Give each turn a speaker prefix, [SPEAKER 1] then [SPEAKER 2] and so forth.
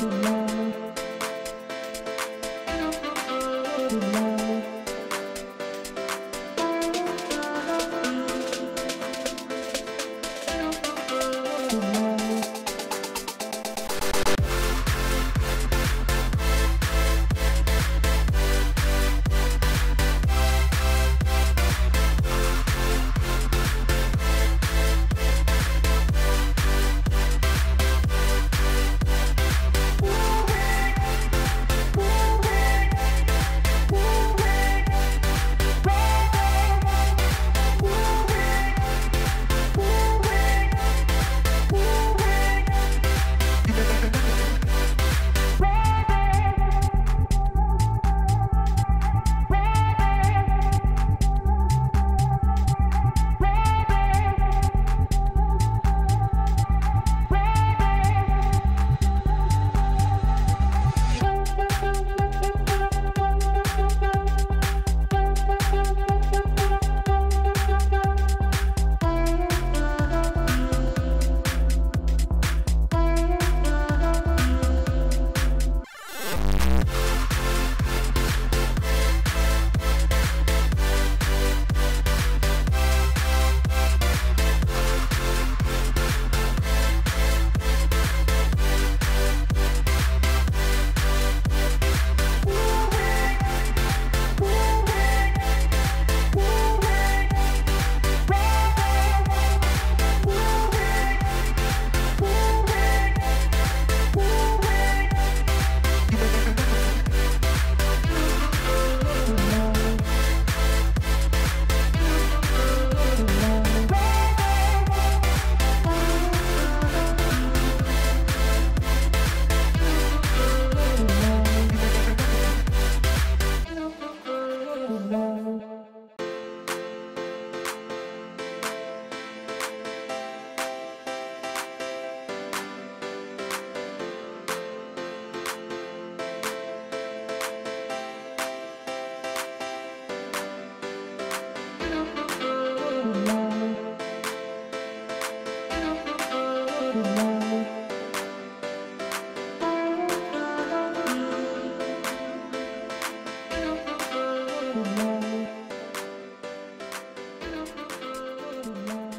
[SPEAKER 1] Bye. Música